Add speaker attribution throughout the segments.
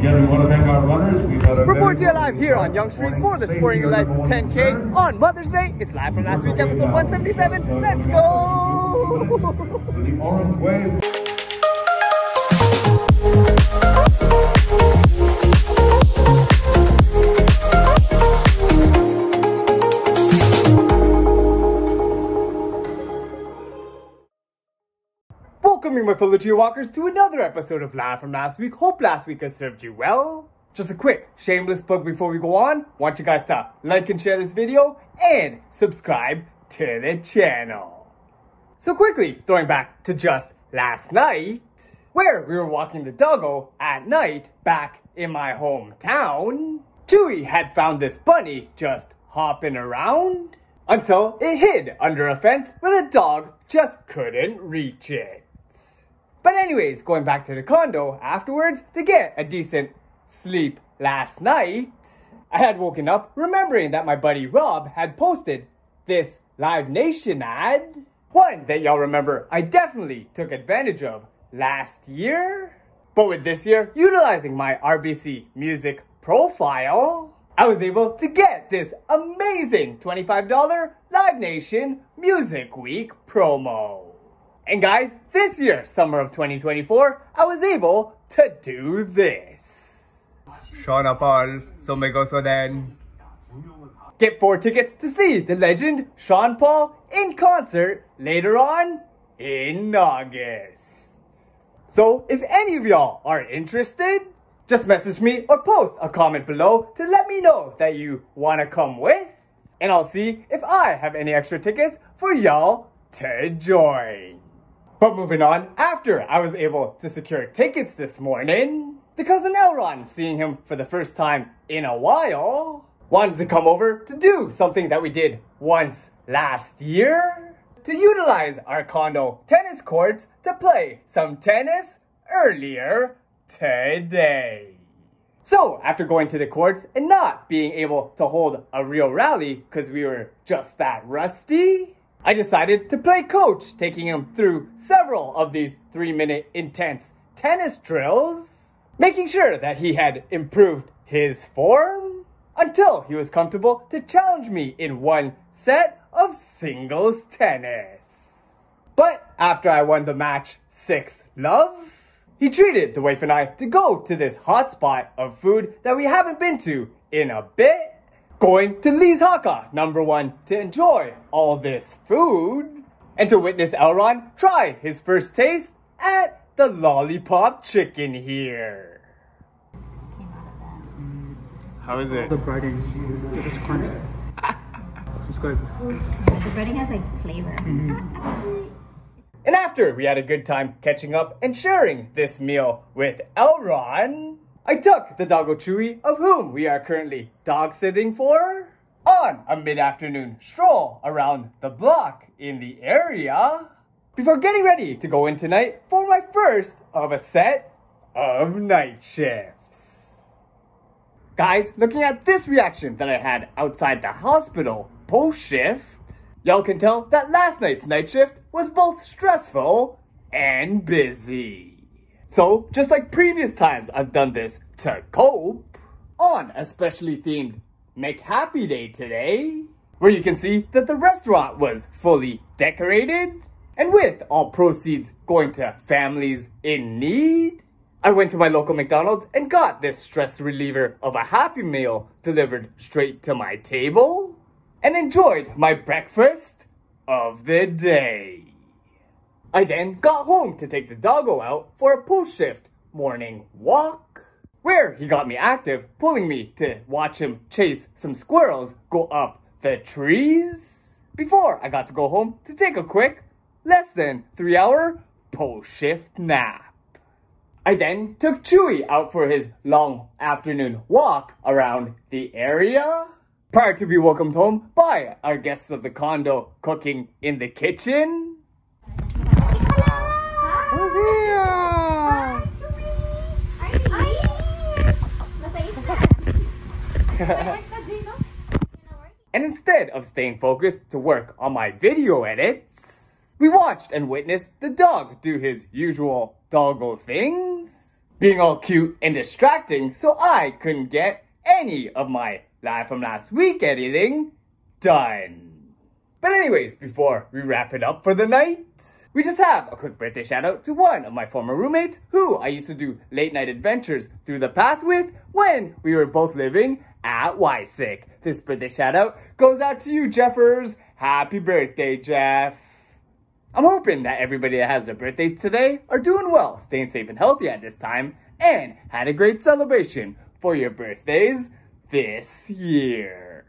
Speaker 1: Again, we want to thank our runners. We've got a
Speaker 2: Report to you live here on Yonge Street for the Sporting Life 10K on Mother's Day. It's live from last week, episode 177. Let's go!
Speaker 1: The orange wave.
Speaker 2: Welcoming my fellow to another episode of Live from last week. Hope last week has served you well. Just a quick shameless plug before we go on. Want you guys to like and share this video and subscribe to the channel. So quickly, throwing back to just last night, where we were walking the doggo at night back in my hometown, Chewy had found this bunny just hopping around until it hid under a fence where the dog just couldn't reach it. But anyways, going back to the condo afterwards to get a decent sleep last night, I had woken up remembering that my buddy Rob had posted this Live Nation ad. One that y'all remember I definitely took advantage of last year. But with this year utilizing my RBC music profile, I was able to get this amazing $25 Live Nation Music Week promo. And guys, this year, summer of 2024, I was able to do this. Sean Paul, so me go so then. Get four tickets to see the legend Sean Paul in concert later on in August. So if any of y'all are interested, just message me or post a comment below to let me know that you want to come with. And I'll see if I have any extra tickets for y'all to join. But moving on, after I was able to secure tickets this morning, the cousin Elron, seeing him for the first time in a while, wanted to come over to do something that we did once last year to utilize our condo tennis courts to play some tennis earlier today. So, after going to the courts and not being able to hold a real rally because we were just that rusty, I decided to play coach, taking him through several of these three minute intense tennis drills, making sure that he had improved his form until he was comfortable to challenge me in one set of singles tennis. But after I won the match 6 love, he treated the wife and I to go to this hotspot of food that we haven't been to in a bit. Going to Lee's Hakka, number one, to enjoy all this food and to witness Elron try his first taste at the Lollipop Chicken here. How is it?
Speaker 3: The breading is crunchy. It's good.
Speaker 4: The breading has like flavor.
Speaker 2: And after we had a good time catching up and sharing this meal with Elron, I took the doggo Chewy, of whom we are currently dog sitting for, on a mid afternoon stroll around the block in the area before getting ready to go in tonight for my first of a set of night shifts. Guys, looking at this reaction that I had outside the hospital post shift, y'all can tell that last night's night shift was both stressful and busy. So, just like previous times I've done this to cope, on a specially themed Make Happy Day today, where you can see that the restaurant was fully decorated, and with all proceeds going to families in need, I went to my local McDonald's and got this stress reliever of a Happy Meal delivered straight to my table, and enjoyed my breakfast of the day. I then got home to take the doggo out for a post shift morning walk, where he got me active, pulling me to watch him chase some squirrels go up the trees, before I got to go home to take a quick, less than three hour post shift nap. I then took Chewy out for his long afternoon walk around the area, prior to be welcomed home by our guests of the condo cooking in the kitchen. Who's here? And instead of staying focused to work on my video edits, we watched and witnessed the dog do his usual doggo things, being all cute and distracting so I couldn't get any of my live from last week editing done. But anyways, before we wrap it up for the night, we just have a quick birthday shout out to one of my former roommates who I used to do late night adventures through the path with when we were both living at Wysick. This birthday shout out goes out to you, Jeffers. Happy birthday, Jeff. I'm hoping that everybody that has their birthdays today are doing well, staying safe and healthy at this time, and had a great celebration for your birthdays this year.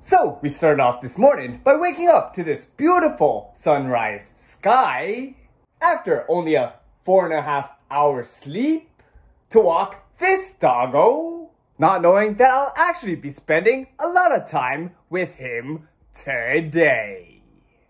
Speaker 2: So, we started off this morning by waking up to this beautiful sunrise sky after only a four and a half hour sleep to walk this doggo, not knowing that I'll actually be spending a lot of time with him today.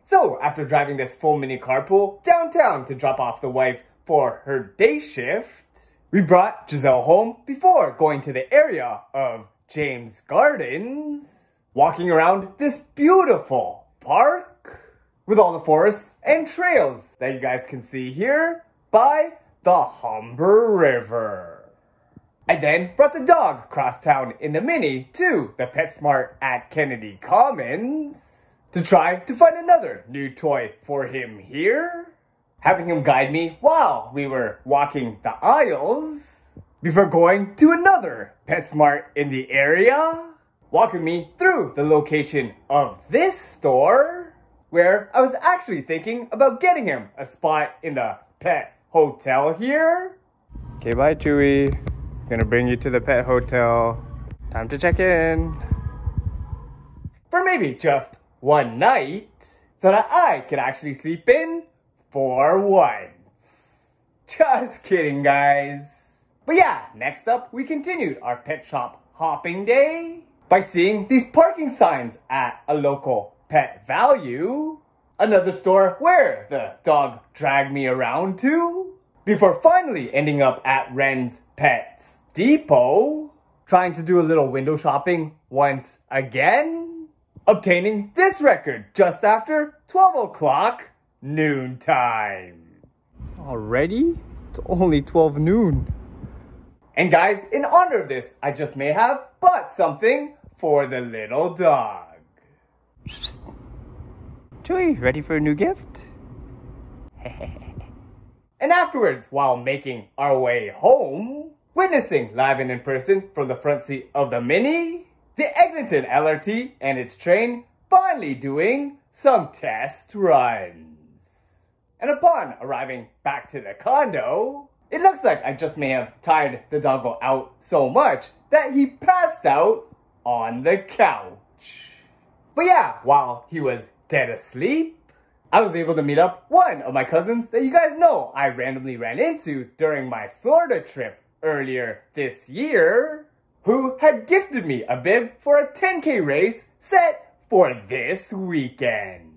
Speaker 2: So, after driving this full mini carpool downtown to drop off the wife for her day shift, we brought Giselle home before going to the area of James Gardens walking around this beautiful park with all the forests and trails that you guys can see here by the Humber River. I then brought the dog across town in the Mini to the PetSmart at Kennedy Commons to try to find another new toy for him here, having him guide me while we were walking the aisles before going to another PetSmart in the area walking me through the location of this store where I was actually thinking about getting him a spot in the pet hotel here. Okay, bye Chewy. Gonna bring you to the pet hotel. Time to check in. For maybe just one night so that I could actually sleep in for once. Just kidding, guys. But yeah, next up, we continued our pet shop hopping day by seeing these parking signs at a local Pet Valu, another store where the dog dragged me around to, before finally ending up at Ren's Pets Depot, trying to do a little window shopping once again, obtaining this record just after 12 o'clock noon time. Already? It's only 12 noon. And guys, in honor of this, I just may have bought something for the little dog. Joey, ready for a new gift? and afterwards, while making our way home, witnessing live and in person from the front seat of the Mini, the Eglinton LRT and its train finally doing some test runs. And upon arriving back to the condo, it looks like I just may have tired the doggo out so much that he passed out on the couch. But yeah, while he was dead asleep, I was able to meet up one of my cousins that you guys know I randomly ran into during my Florida trip earlier this year, who had gifted me a bib for a 10k race set for this weekend.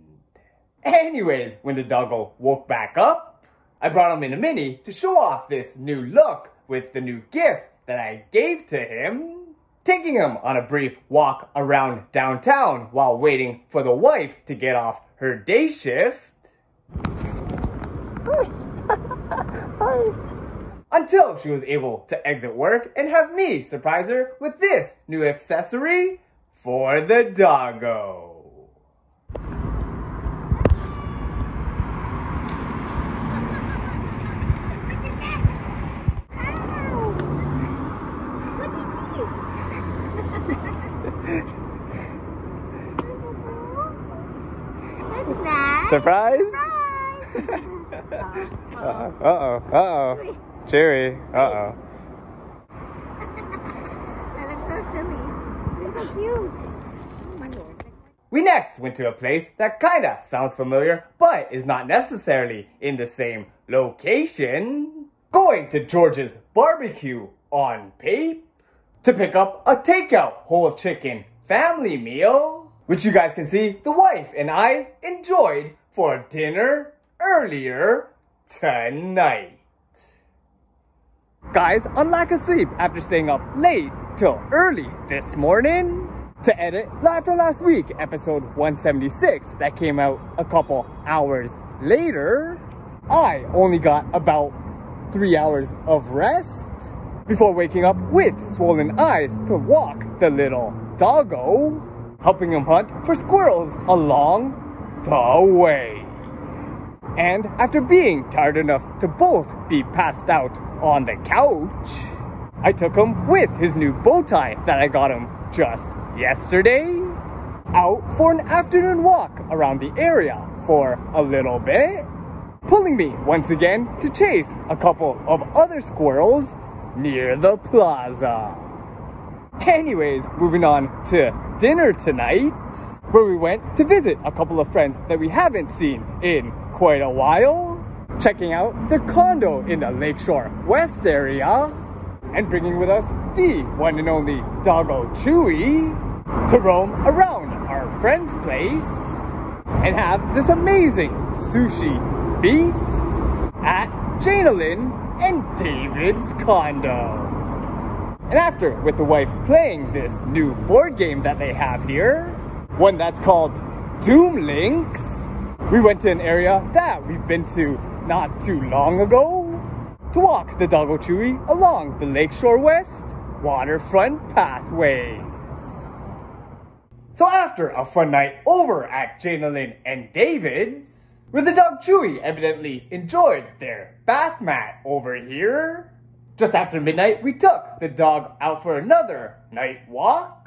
Speaker 2: Anyways, when the doggo woke back up, I brought him in a mini to show off this new look with the new gift that I gave to him taking him on a brief walk around downtown while waiting for the wife to get off her day shift. Until she was able to exit work and have me surprise her with this new accessory for the doggo. Surprised? uh-oh, uh-oh, uh-oh. Chewy, uh-oh.
Speaker 4: that looks so silly. They're so cute. Oh my lord.
Speaker 2: We next went to a place that kinda sounds familiar, but is not necessarily in the same location. Going to George's Barbecue on Pape to pick up a takeout whole chicken family meal, which you guys can see the wife and I enjoyed for dinner earlier tonight. Guys, on lack of sleep after staying up late till early this morning to edit live from last week, episode 176 that came out a couple hours later, I only got about three hours of rest before waking up with swollen eyes to walk the little doggo, helping him hunt for squirrels along the way. And after being tired enough to both be passed out on the couch, I took him with his new bow tie that I got him just yesterday out for an afternoon walk around the area for a little bit, pulling me once again to chase a couple of other squirrels near the plaza. Anyways, moving on to dinner tonight, where we went to visit a couple of friends that we haven't seen in quite a while, checking out their condo in the Lakeshore West area, and bringing with us the one and only Doggo Chewy to roam around our friend's place and have this amazing sushi feast at Janelyn and David's condo. And after, with the wife playing this new board game that they have here, one that's called Doom Links, we went to an area that we've been to not too long ago to walk the Doggo Chewy along the Lakeshore West waterfront pathways. So after a fun night over at Janelyn and David's, where the dog Chewy evidently enjoyed their bath mat over here, just after midnight we took the dog out for another night walk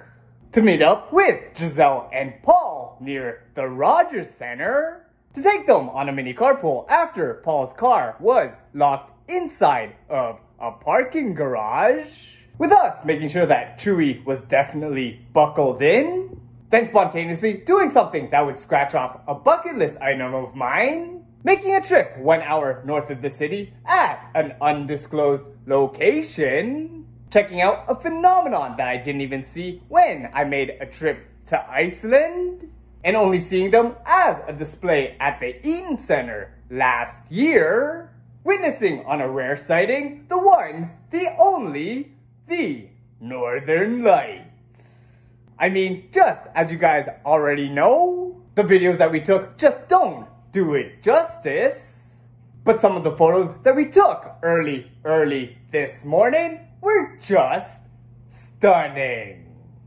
Speaker 2: to meet up with Giselle and Paul near the Rogers Center to take them on a mini carpool after Paul's car was locked inside of a parking garage, with us making sure that Chewy was definitely buckled in, then spontaneously doing something that would scratch off a bucket list item of mine, making a trip one hour north of the city at an undisclosed location, checking out a phenomenon that I didn't even see when I made a trip to Iceland, and only seeing them as a display at the Eaton Center last year, witnessing on a rare sighting the one, the only, the Northern Lights. I mean, just as you guys already know, the videos that we took just don't do it justice. But some of the photos that we took early, early this morning were just stunning.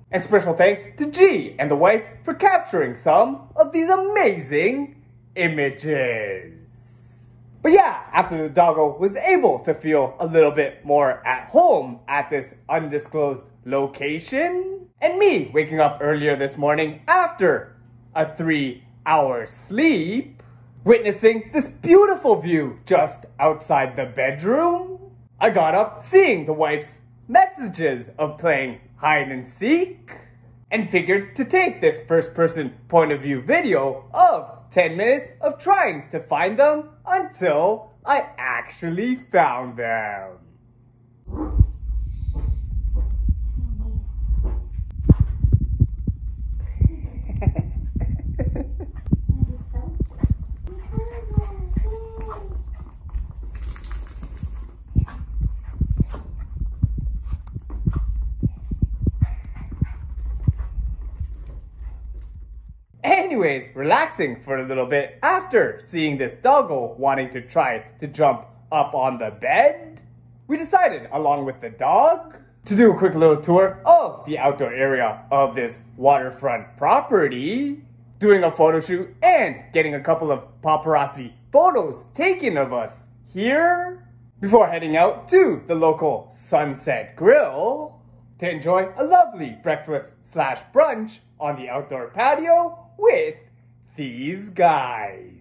Speaker 2: And special thanks to G and the wife for capturing some of these amazing images. But yeah, after the doggo was able to feel a little bit more at home at this undisclosed location, and me waking up earlier this morning after a three hour sleep, witnessing this beautiful view just outside the bedroom, I got up seeing the wife's messages of playing hide and seek, and figured to take this first person point of view video of 10 minutes of trying to find them until I actually found them. Relaxing for a little bit after seeing this doggo wanting to try to jump up on the bed, we decided, along with the dog, to do a quick little tour of the outdoor area of this waterfront property, doing a photo shoot and getting a couple of paparazzi photos taken of us here before heading out to the local Sunset Grill to enjoy a lovely breakfast slash brunch on the outdoor patio with these guys.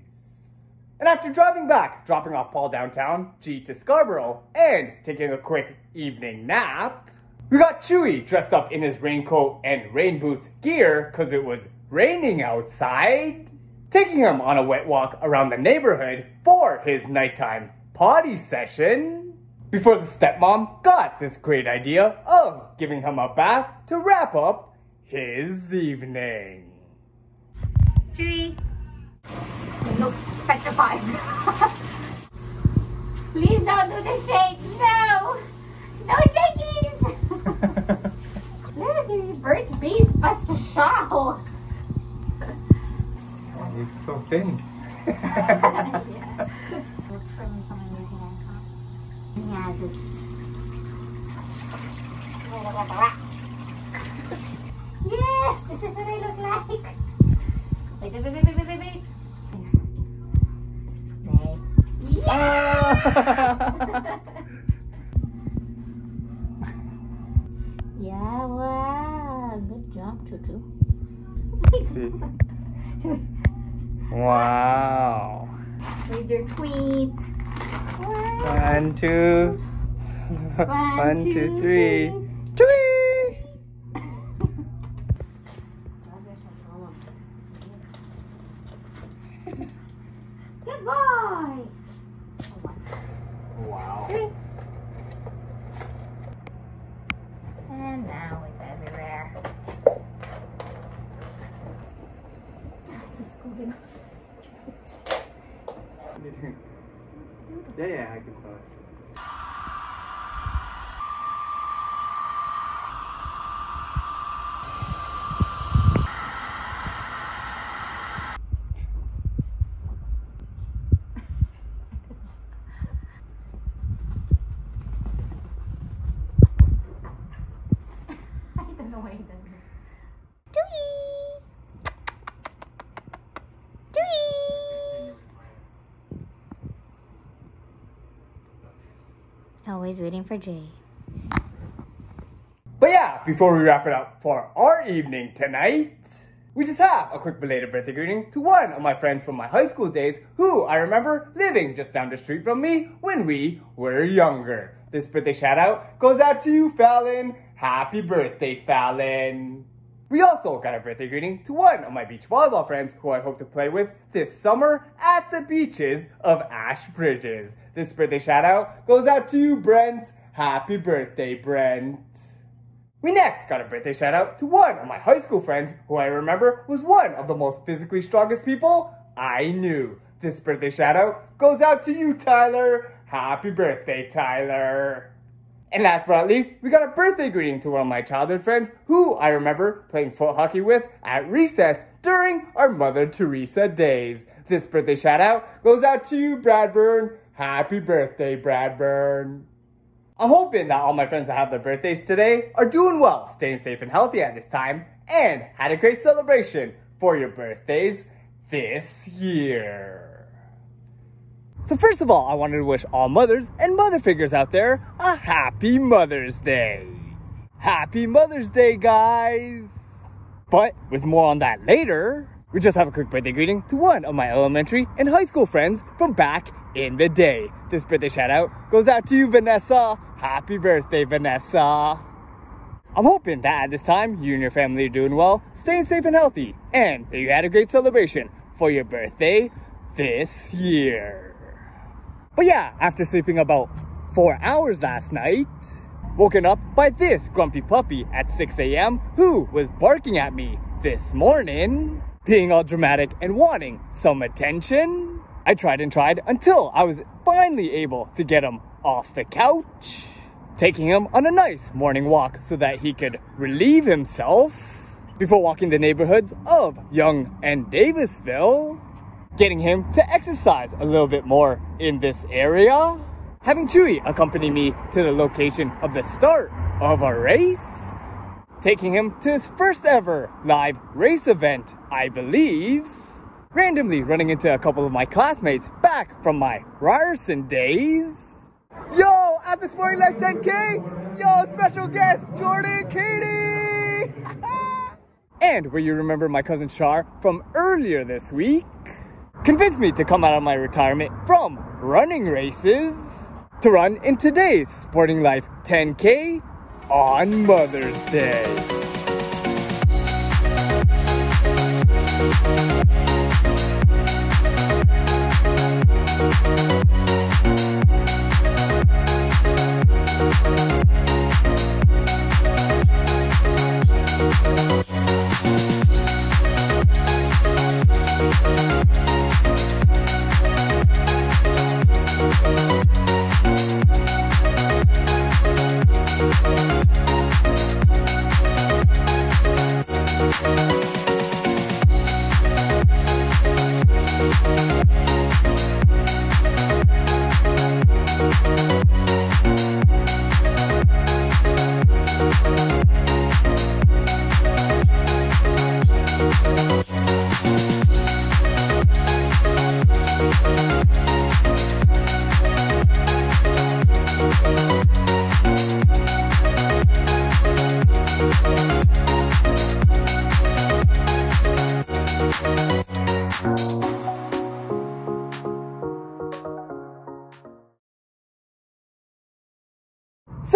Speaker 2: And after driving back, dropping off Paul downtown, G to Scarborough, and taking a quick evening nap, we got Chewy dressed up in his raincoat and rain boots gear because it was raining outside, taking him on a wet walk around the neighborhood for his nighttime potty session. Before the stepmom got this great idea of giving him a bath to wrap up his evening.
Speaker 4: He looks petrified. Please don't do the shakes. No. No shakies. Look, birds, bees, bust a shawl.
Speaker 2: It's so thin. One, two, three. Tweet!
Speaker 4: Good boy.
Speaker 2: Wow.
Speaker 4: Three. And now it's everywhere. This is good.
Speaker 2: Yeah, yeah, I can tell it.
Speaker 4: I don't know why he does this. Dewey! Dewey! Always waiting for Jay.
Speaker 2: But yeah, before we wrap it up for our evening tonight, we just have a quick belated birthday greeting to one of my friends from my high school days who I remember living just down the street from me when we were younger. This birthday shout out goes out to you, Fallon. Happy birthday, Fallon. We also got a birthday greeting to one of my beach volleyball friends who I hope to play with this summer at the beaches of Ashbridges. This birthday shout out goes out to you, Brent. Happy birthday, Brent. We next got a birthday shout out to one of my high school friends who I remember was one of the most physically strongest people I knew. This birthday shout out goes out to you, Tyler. Happy birthday, Tyler. And last but not least, we got a birthday greeting to one of my childhood friends who I remember playing foot hockey with at recess during our Mother Teresa days. This birthday shout out goes out to you, Bradburn. Happy birthday, Bradburn. I'm hoping that all my friends that have their birthdays today are doing well, staying safe and healthy at this time, and had a great celebration for your birthdays this year. So first of all, I wanted to wish all mothers and mother figures out there a happy Mother's Day. Happy Mother's Day, guys! But with more on that later, we just have a quick birthday greeting to one of my elementary and high school friends from back in the day. This birthday shout out goes out to you, Vanessa. Happy birthday, Vanessa. I'm hoping that at this time you and your family are doing well, staying safe and healthy, and that you had a great celebration for your birthday this year. But yeah, after sleeping about four hours last night, woken up by this grumpy puppy at 6 a.m. who was barking at me this morning, being all dramatic and wanting some attention. I tried and tried until I was finally able to get him off the couch, taking him on a nice morning walk so that he could relieve himself before walking the neighborhoods of Yonge and Davisville, getting him to exercise a little bit more in this area, having Chewy accompany me to the location of the start of a race, taking him to his first ever live race event, I believe, randomly running into a couple of my classmates back from my Ryerson days. Yo, at the Sporting Life 10K, yo, special guest, Jordan Katie! and where you remember my cousin Shar from earlier this week, convinced me to come out of my retirement from running races to run in today's Sporting Life 10K on Mother's Day.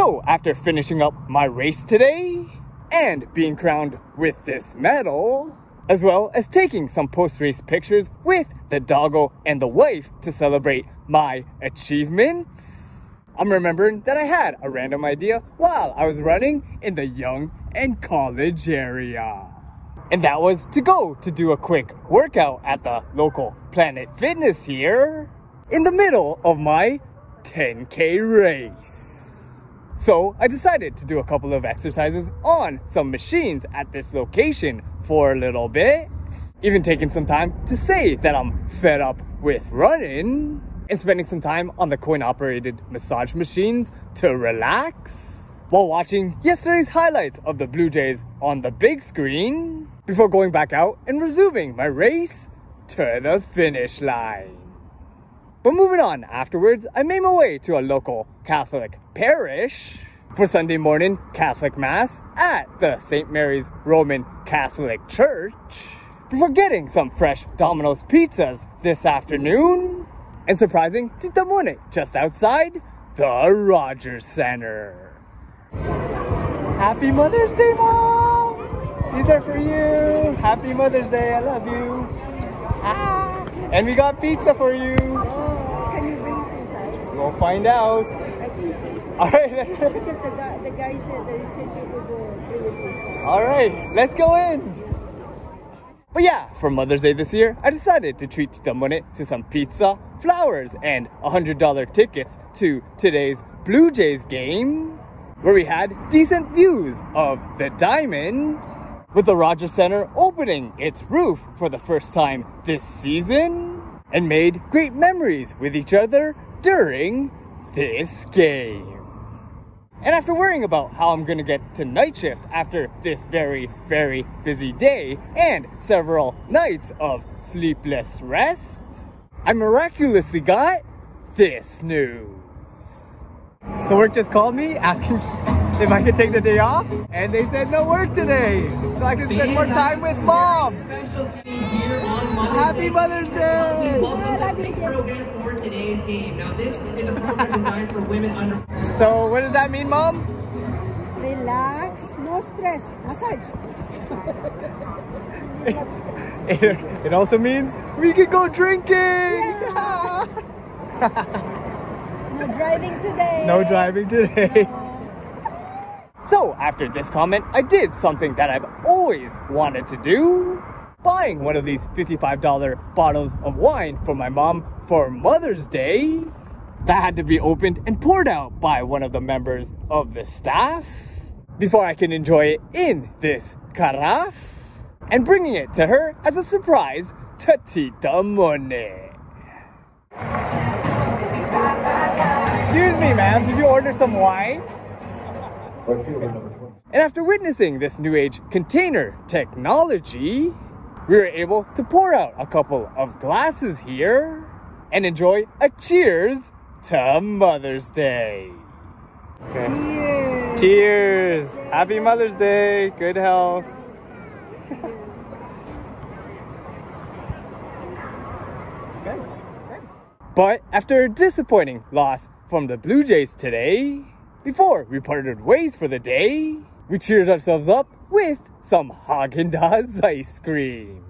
Speaker 2: So, after finishing up my race today and being crowned with this medal, as well as taking some post race pictures with the doggo and the wife to celebrate my achievements, I'm remembering that I had a random idea while I was running in the Yonge and college area. And that was to go to do a quick workout at the local Planet Fitness here in the middle of my 10K race. So I decided to do a couple of exercises on some machines at this location for a little bit. Even taking some time to say that I'm fed up with running and spending some time on the coin operated massage machines to relax while watching yesterday's highlights of the Blue Jays on the big screen before going back out and resuming my race to the finish line. But moving on, afterwards, I made my way to a local Catholic parish for Sunday morning Catholic Mass at the St. Mary's Roman Catholic Church before getting some fresh Domino's pizzas this afternoon and surprising Tita Mone just outside the Rogers Center. Happy Mother's Day, Mom! These are for you. Happy Mother's Day. I love you. Ah. And we got pizza for you.
Speaker 5: Can you bring it inside?
Speaker 2: We'll find out.
Speaker 5: I can see.
Speaker 2: All right.
Speaker 5: Because the guy, the guy said that he says you could bring it inside.
Speaker 2: All right. Let's go in. But yeah, for Mother's Day this year, I decided to treat Tita Mone to some pizza, flowers, and $100 tickets to today's Blue Jays game, where we had decent views of the diamond, with the Rogers Center opening its roof for the first time this season, and made great memories with each other during this game. And after worrying about how I'm gonna get to night shift after this very, very busy day and several nights of sleepless rest, I miraculously got this news. So work just called me asking if I could take the day off, and they said no work today, so I can spend more time with mom.
Speaker 6: Special day here on Mother's
Speaker 2: Happy
Speaker 6: Day.
Speaker 2: Mother's Day!
Speaker 6: Welcome to the big program for today's game. Now, this is a program designed for women under
Speaker 2: So what does that mean, mom?
Speaker 5: Relax, no stress. Massage.
Speaker 2: It, it also means we could go drinking.
Speaker 5: No driving today.
Speaker 2: No driving today. So, after this comment, I did something that I've always wanted to do buying one of these $55 bottles of wine for my mom for Mother's Day. That had to be opened and poured out by one of the members of the staff before I can enjoy it in this carafe and bringing it to her as a surprise to Tita Mone. Excuse me, ma'am, did you order some wine? And after witnessing this new age container technology, we were able to pour out a couple of glasses here and enjoy a cheers to Mother's Day.
Speaker 5: Cheers.
Speaker 2: Cheers! Happy Mother's Day! Good health! But after a disappointing loss from the Blue Jays today, before we parted ways for the day, we cheered ourselves up with some Haagen-Dazs ice cream.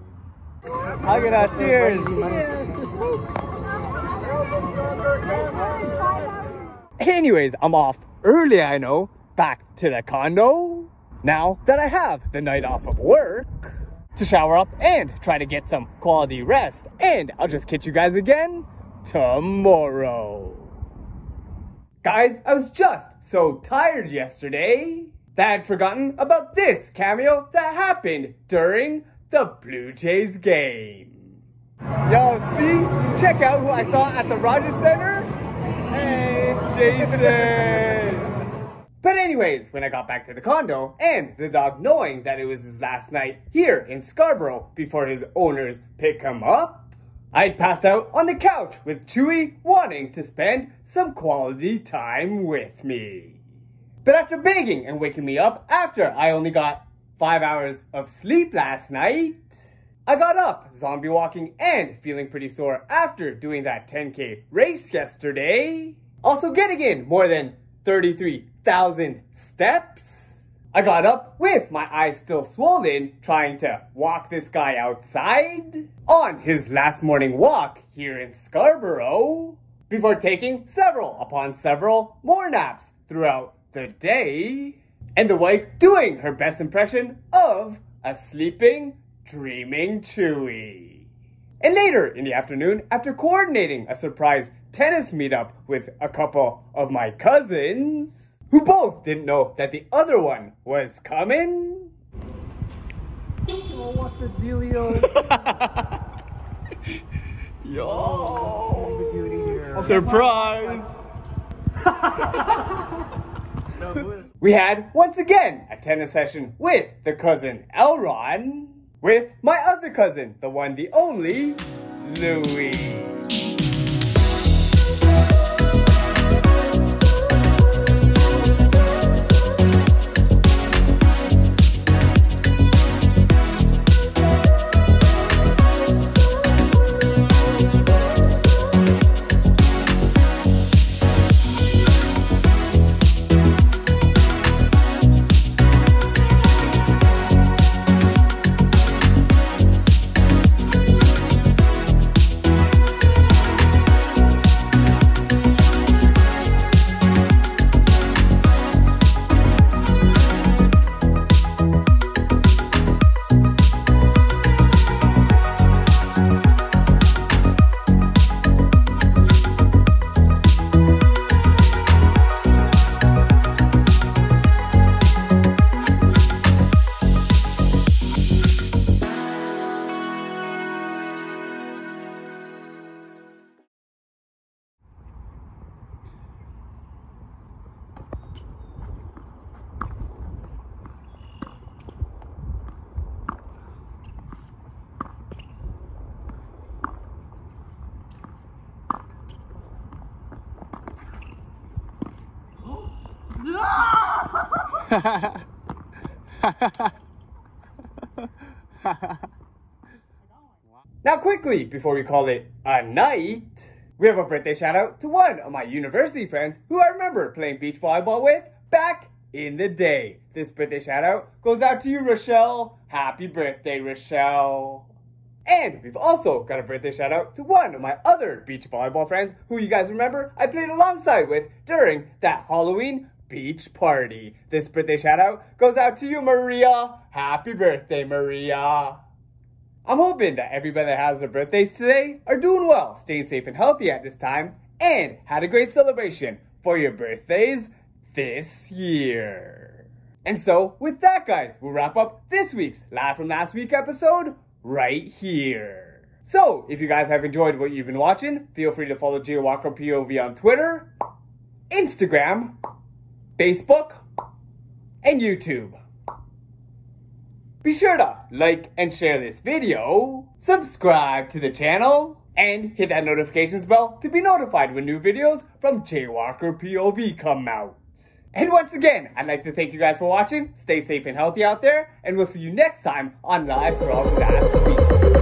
Speaker 2: Haagen-Dazs, cheers! Anyways, I'm off early, I know, back to the condo. Now that I have the night off of work to shower up and try to get some quality rest. And I'll just catch you guys again tomorrow. Guys, I was just so tired yesterday that had forgotten about this cameo that happened during the Blue Jays game. Yo, see? Check out who I saw at the Rogers Center. Hey, Jason. But anyways, when I got back to the condo and the dog knowing that it was his last night here in Scarborough before his owners pick him up, I had passed out on the couch with Chewy wanting to spend some quality time with me. But after begging and waking me up after I only got five hours of sleep last night, I got up, zombie walking and feeling pretty sore after doing that 10k race yesterday. Also getting in more than 33,000 steps. I got up with my eyes still swollen, trying to walk this guy outside on his last morning walk here in Scarborough, before taking several upon several more naps throughout the day, and the wife doing her best impression of a sleeping, dreaming Chewy. And later in the afternoon, after coordinating a surprise tennis meetup with a couple of my cousins, who both didn't know that the other one was coming.
Speaker 3: Oh, what's the dealio?
Speaker 2: Yo! Surprise! we had, once again, a tennis session with the cousin Elron, with my other cousin, the one, the only, Louie. Now, quickly, before we call it a night, we have a birthday shout out to one of my university friends who I remember playing beach volleyball with back in the day. This birthday shout out goes out to you, Rochelle. Happy birthday, Rochelle. And we've also got a birthday shout out to one of my other beach volleyball friends who you guys remember I played alongside with during that Halloween beach party. This birthday shout out goes out to you, Maria. Happy birthday, Maria. I'm hoping that everybody that has their birthdays today are doing well, staying safe and healthy at this time, and had a great celebration for your birthdays this year. And so, with that, guys, we'll wrap up this week's Live from Last Week episode right here. So, if you guys have enjoyed what you've been watching, feel free to follow Jay Walker POV on Twitter, Instagram, Facebook, and YouTube. Be sure to like and share this video, subscribe to the channel, and hit that notifications bell to be notified when new videos from Jaywalker POV come out. And once again, I'd like to thank you guys for watching. Stay safe and healthy out there, and we'll see you next time on Live from Last Week.